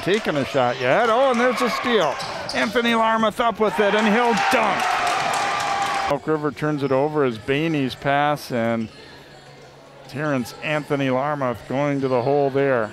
taken a shot yet. Oh, and there's a steal. Anthony Larmouth up with it, and he'll dunk. Elk River turns it over as Bainey's pass, and Terence Anthony Larmouth going to the hole there.